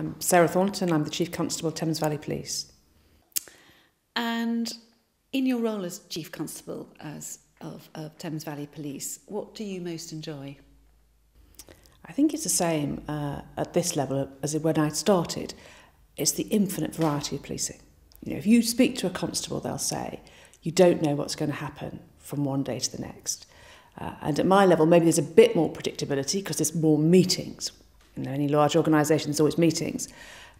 I'm Sara Thornton, I'm the Chief Constable of Thames Valley Police. And in your role as Chief Constable as of, of Thames Valley Police, what do you most enjoy? I think it's the same uh, at this level as when I started. It's the infinite variety of policing. You know, if you speak to a constable, they'll say, you don't know what's going to happen from one day to the next. Uh, and at my level, maybe there's a bit more predictability because there's more meetings. you know, any large organisation, there's always meetings.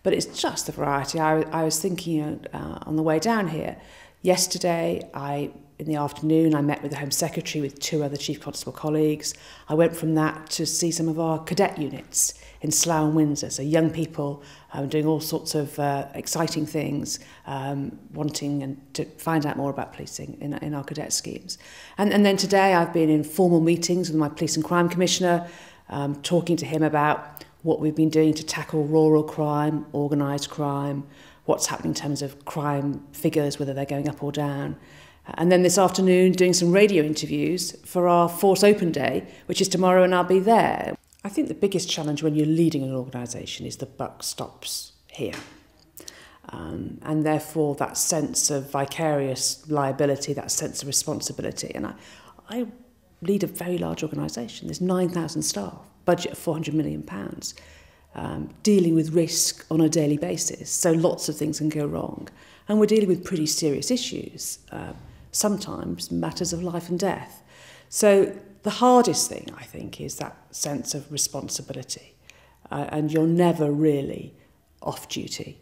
But it's just the variety. I, I was thinking uh, on the way down here, yesterday I in the afternoon I met with the Home Secretary with two other Chief Constable colleagues. I went from that to see some of our cadet units in Slough and Windsor, so young people um, doing all sorts of uh, exciting things, um, wanting and to find out more about policing in, in our cadet schemes. And, and then today I've been in formal meetings with my Police and Crime Commissioner, um, talking to him about what we've been doing to tackle rural crime, organised crime, what's happening in terms of crime figures, whether they're going up or down. Uh, and then this afternoon, doing some radio interviews for our Force Open Day, which is tomorrow, and I'll be there. I think the biggest challenge when you're leading an organisation is the buck stops here. Um, and therefore, that sense of vicarious liability, that sense of responsibility. And I, I lead a very large organisation. There's 9,000 staff, budget of 400 million pounds, um, dealing with risk on a daily basis. So lots of things can go wrong. And we're dealing with pretty serious issues, uh, sometimes matters of life and death. So the hardest thing, I think, is that sense of responsibility. Uh, and you're never really off duty.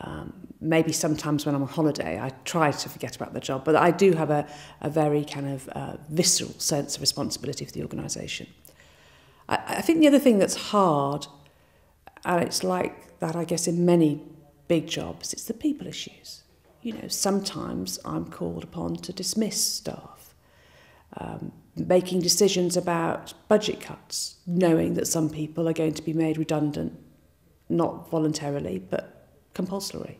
Um, maybe sometimes when I'm on holiday, I try to forget about the job, but I do have a, a very kind of uh, visceral sense of responsibility for the organisation. I, I think the other thing that's hard, and it's like that, I guess, in many big jobs, it's the people issues. you know, sometimes I'm called upon to dismiss staff, um, making decisions about budget cuts, knowing that some people are going to be made redundant, not voluntarily, but compulsory.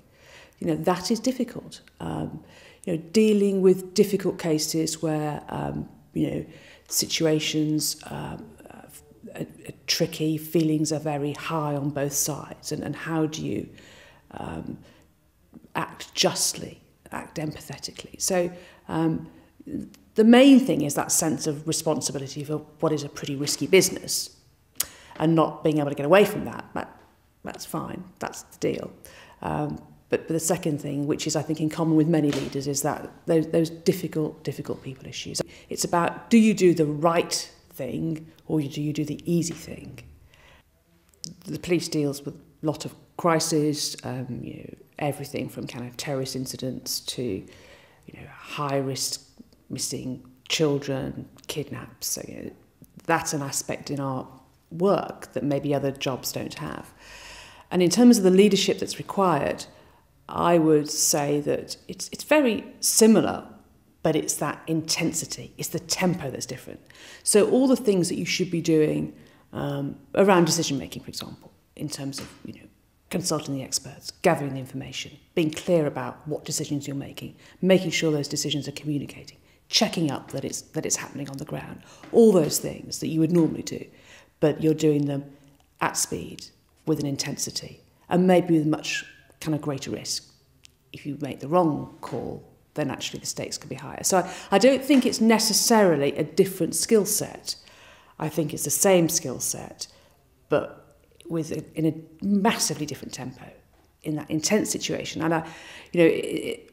You know, that is difficult. Um, you know, dealing with difficult cases where, um, you know, situations um, are, are tricky, feelings are very high on both sides, and, and how do you um, act justly, act empathetically. So um, the main thing is that sense of responsibility for what is a pretty risky business and not being able to get away from that. that that's fine, that's the deal. Um, but, but the second thing, which is I think in common with many leaders, is that those, those difficult, difficult people issues. It's about do you do the right thing or do you do the easy thing? The police deals with a lot of crises, um, you know, everything from kind of terrorist incidents to you know, high risk missing children, kidnaps. So, you know, that's an aspect in our work that maybe other jobs don't have. And in terms of the leadership that's required, I would say that it's, it's very similar, but it's that intensity, it's the tempo that's different. So, all the things that you should be doing um, around decision making, for example, in terms of you know, consulting the experts, gathering the information, being clear about what decisions you're making, making sure those decisions are communicating, checking up that it's, that it's happening on the ground, all those things that you would normally do, but you're doing them at speed with an intensity and maybe with much kind of greater risk. If you make the wrong call, then actually the stakes can be higher. So I, I don't think it's necessarily a different skill set. I think it's the same skill set, but with a, in a massively different tempo in that intense situation. And I, you know, it, it,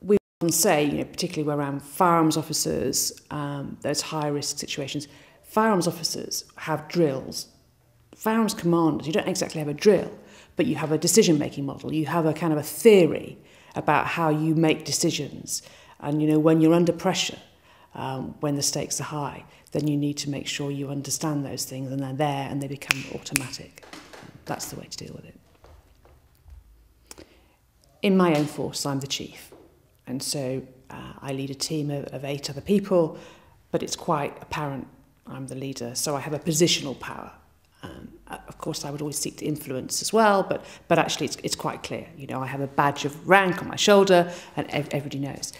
we often say, you know, particularly around firearms officers, um, those high risk situations, firearms officers have drills Farron's commanders, you don't exactly have a drill, but you have a decision-making model. You have a kind of a theory about how you make decisions. And, you know, when you're under pressure, um, when the stakes are high, then you need to make sure you understand those things and they're there and they become automatic. That's the way to deal with it. In my own force, I'm the chief. And so uh, I lead a team of, of eight other people, but it's quite apparent I'm the leader. So I have a positional power. Um, Uh, of course, I would always seek to influence as well, but, but actually it's, it's quite clear. You know, I have a badge of rank on my shoulder and ev everybody knows.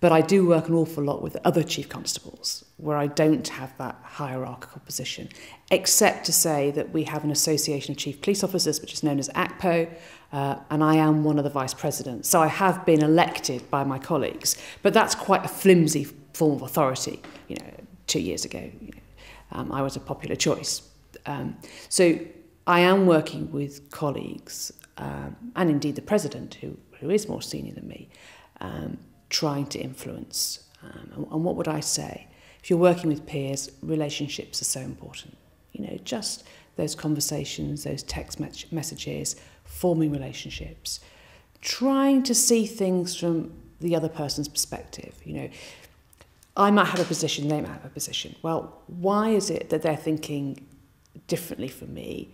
But I do work an awful lot with other chief constables where I don't have that hierarchical position, except to say that we have an association of chief police officers, which is known as ACPO, uh, and I am one of the vice presidents. So I have been elected by my colleagues, but that's quite a flimsy form of authority, you know, two years ago. You know, um, I was a popular choice, Um, so I am working with colleagues um, and indeed the president, who, who is more senior than me, um, trying to influence. Um, and, and what would I say? If you're working with peers, relationships are so important. You know, just those conversations, those text messages, forming relationships, trying to see things from the other person's perspective. You know, I might have a position, they might have a position. Well, why is it that they're thinking differently for me?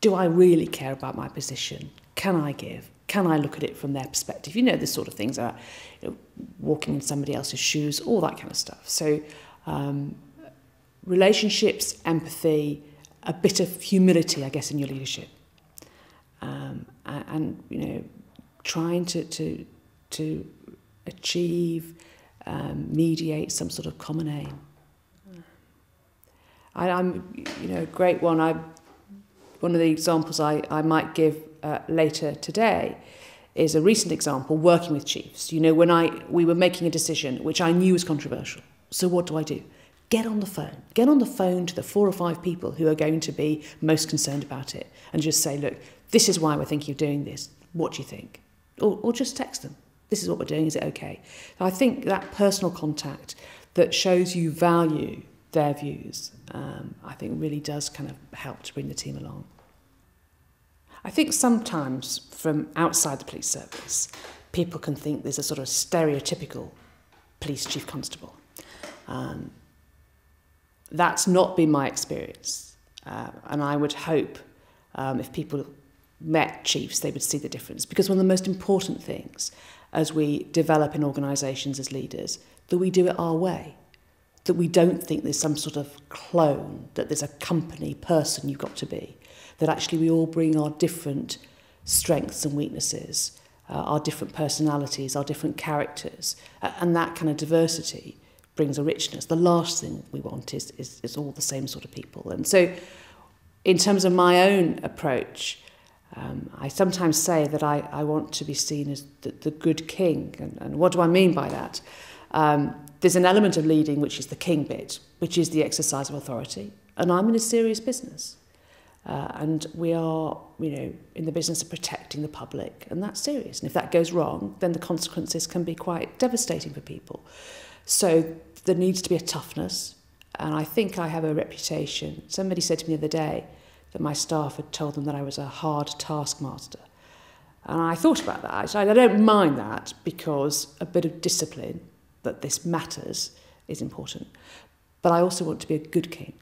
Do I really care about my position? Can I give? Can I look at it from their perspective? You know, the sort of things are you know, walking in somebody else's shoes, all that kind of stuff. So, um, relationships, empathy, a bit of humility, I guess, in your leadership. Um, and, and, you know, trying to, to, to achieve, um, mediate some sort of common aim. I, I'm, you know, a great one. I, one of the examples I, I might give uh, later today is a recent example working with chiefs. You know, when I we were making a decision which I knew was controversial. So what do I do? Get on the phone. Get on the phone to the four or five people who are going to be most concerned about it and just say, look, this is why we're thinking of doing this. What do you think? Or, or just text them. This is what we're doing. Is it okay? I think that personal contact that shows you value their views, um, I think really does kind of help to bring the team along. I think sometimes from outside the police service, people can think there's a sort of stereotypical police chief constable. Um, that's not been my experience. Uh, and I would hope um, if people met chiefs, they would see the difference. Because one of the most important things as we develop in organisations as leaders, that we do it our way that we don't think there's some sort of clone, that there's a company person you've got to be, that actually we all bring our different strengths and weaknesses, uh, our different personalities, our different characters, uh, and that kind of diversity brings a richness. The last thing we want is, is, is all the same sort of people. And so in terms of my own approach, um, I sometimes say that I, I want to be seen as the, the good king. And, and what do I mean by that? Um, there's an element of leading which is the king bit, which is the exercise of authority. And I'm in a serious business. Uh, and we are, you know, in the business of protecting the public, and that's serious. And if that goes wrong, then the consequences can be quite devastating for people. So there needs to be a toughness, and I think I have a reputation. Somebody said to me the other day that my staff had told them that I was a hard taskmaster. And I thought about that. I said, I don't mind that because a bit of discipline, that this matters, is important. But I also want to be a good king.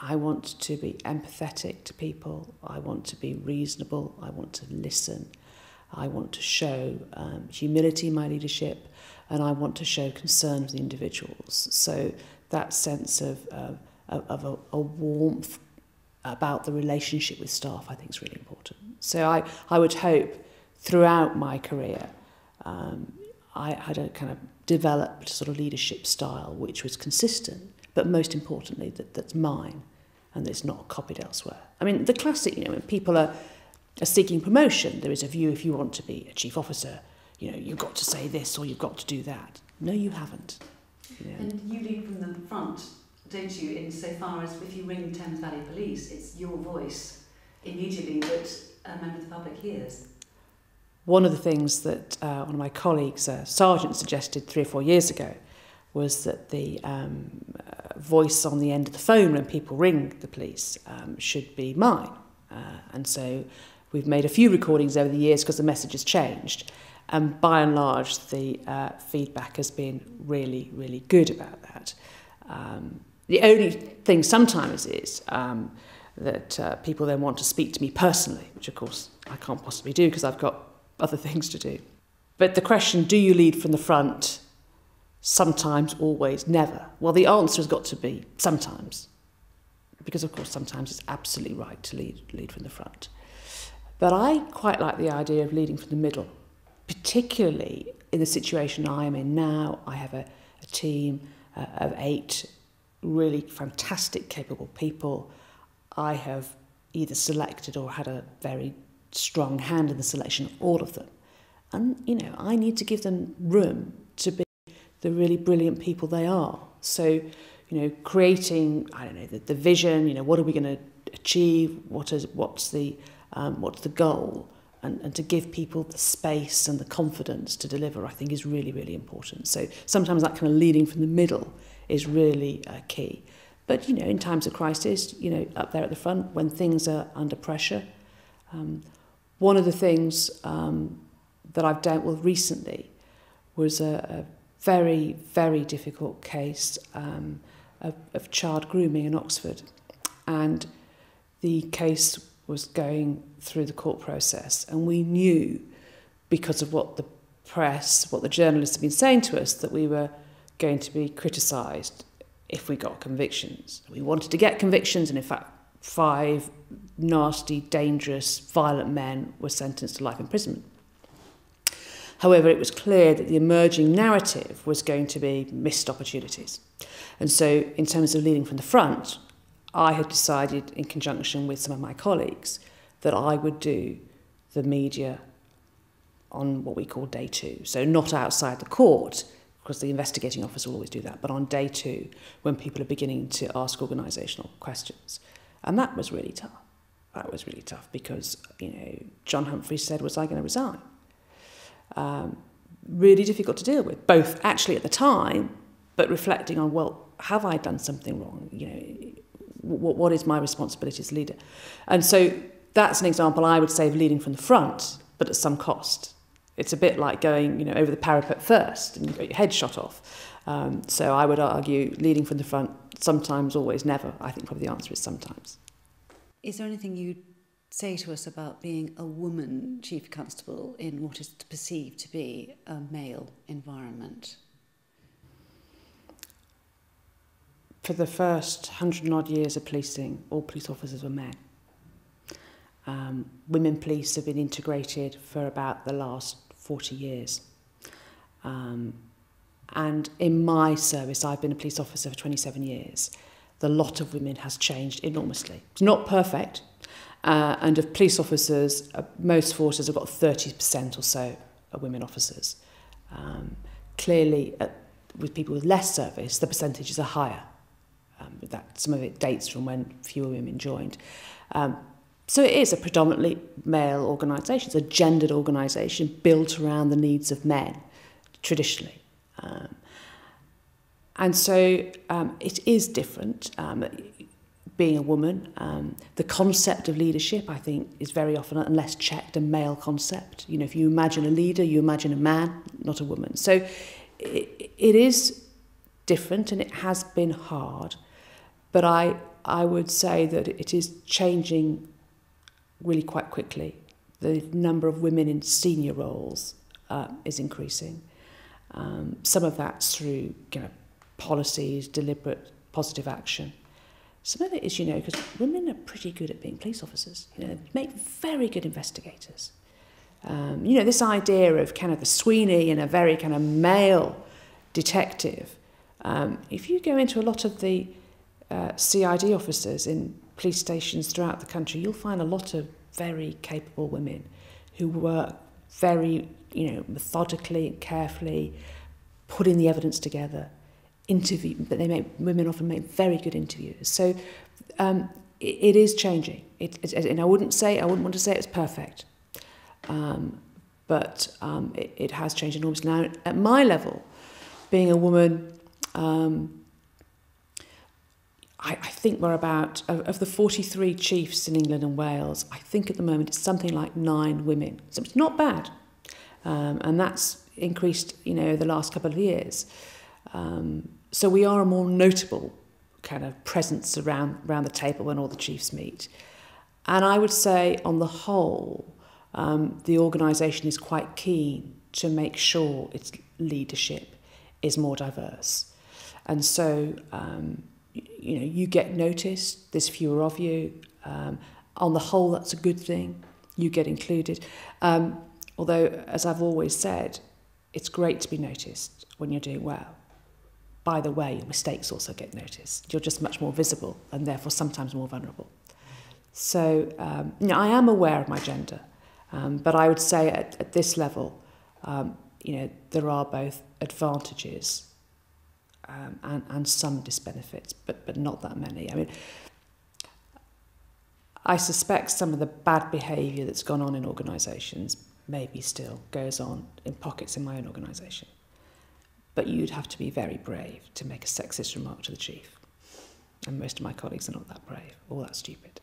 I want to be empathetic to people. I want to be reasonable. I want to listen. I want to show um, humility in my leadership and I want to show concern for the individuals. So that sense of, uh, of a, a warmth about the relationship with staff I think is really important. So I, I would hope throughout my career um, I had a kind of developed sort of leadership style which was consistent but most importantly, that, that's mine and that's not copied elsewhere. I mean, the classic, you know, when people are, are seeking promotion, there is a view if you want to be a chief officer, you know, you've got to say this or you've got to do that. No, you haven't. And you lead from the front, don't you, insofar as if you ring Thames Valley Police, it's your voice immediately that a member of the public hears. One of the things that uh, one of my colleagues, uh, Sergeant, suggested three or four years ago was that the um, uh, voice on the end of the phone when people ring the police um, should be mine. Uh, and so we've made a few recordings over the years because the message has changed. And by and large, the uh, feedback has been really, really good about that. Um, the only thing sometimes is um, that uh, people then want to speak to me personally, which of course I can't possibly do because I've got other things to do. But the question, do you lead from the front? sometimes, always, never? Well, the answer has got to be sometimes. Because, of course, sometimes it's absolutely right to lead, lead from the front. But I quite like the idea of leading from the middle, particularly in the situation I am in now, I have a, a team uh, of eight really fantastic, capable people. I have either selected or had a very strong hand in the selection of all of them. And, you know, I need to give them room to be the really brilliant people they are. So, you know, creating, I don't know, the, the vision, you know, what are we going to achieve? What is, what's, the, um, what's the goal? And, and to give people the space and the confidence to deliver, I think, is really, really important. So sometimes that kind of leading from the middle is really uh, key. But, you know, in times of crisis, you know, up there at the front, when things are under pressure, um, one of the things um, that I've dealt with recently was a, a very, very difficult case um, of, of child grooming in Oxford. And the case was going through the court process, and we knew, because of what the press, what the journalists had been saying to us, that we were going to be criticised if we got convictions. We wanted to get convictions, and in fact, five nasty, dangerous, violent men were sentenced to life imprisonment. However, it was clear that the emerging narrative was going to be missed opportunities. And so, in terms of leading from the front, I had decided, in conjunction with some of my colleagues, that I would do the media on what we call day two. So, not outside the court, because the investigating officer will always do that, but on day two, when people are beginning to ask organisational questions. And that was really tough. That was really tough because, you know, John Humphrys said, was I going to resign? Um, really difficult to deal with, both actually at the time, but reflecting on, well, have I done something wrong? You know, what, what is my responsibility as leader? And so that's an example I would say of leading from the front, but at some cost. It's a bit like going, you know, over the parapet first and you got your head shot off. Um, so I would argue leading from the front, sometimes, always, never. I think probably the answer is sometimes. is there anything you'd say to us about being a woman chief constable in what is perceived to be a male environment? For the first hundred and odd years of policing, all police officers were men. Um, women police have been integrated for about the last 40 years. Um, and in my service, I've been a police officer for 27 years the lot of women has changed enormously. It's not perfect. Uh, and of police officers, uh, most forces have got 30% or so are women officers. Um, clearly, at, with people with less service, the percentages are higher. Um, that some of it dates from when fewer women joined. Um, so it is a predominantly male organisation. It's a gendered organisation built around the needs of men, traditionally. Um, and so um, it is different. Um, being a woman. Um, the concept of leadership, I think, is very often a less checked a male concept. You know, if you imagine a leader, you imagine a man, not a woman. So it, it is different and it has been hard. But I, I would say that it is changing really quite quickly. The number of women in senior roles uh, is increasing. Um, some of that's through you know, policies, deliberate positive action. Some of it is, you know, because women are pretty good at being police officers. You know, make very good investigators. Um, you know, this idea of kind of the Sweeney and a very kind of male detective. Um, if you go into a lot of the uh, CID officers in police stations throughout the country, you'll find a lot of very capable women who work very, you know, methodically, carefully, putting the evidence together, interview, but they make women often make very good interviewers. So um, it, it is changing. It, it, and I wouldn't say I wouldn't want to say it's perfect, um, but um, it, it has changed enormously. Now, at my level, being a woman. Um, I, I think we're about, of, of the 43 chiefs in England and Wales, I think at the moment it's something like nine women. So it's not bad. Um, and that's increased, you know, the last couple of years. Um, so we are a more notable kind of presence around, around the table when all the chiefs meet. And I would say, on the whole, um, the organisation is quite keen to make sure its leadership is more diverse. And so, um, you, you know, you get noticed, there's fewer of you. Um, on the whole, that's a good thing. You get included. Um, although, as I've always said, it's great to be noticed when you're doing well. By the way, your mistakes also get noticed. You're just much more visible and therefore sometimes more vulnerable. So, um, you know, I am aware of my gender, um, but I would say at, at this level, um, you know, there are both advantages um, and, and some disbenefits, but, but not that many. I mean, I suspect some of the bad behaviour that's gone on in organisations maybe still goes on in pockets in my own organisation. but you'd have to be very brave to make a sexist remark to the chief. And most of my colleagues are not that brave or that stupid.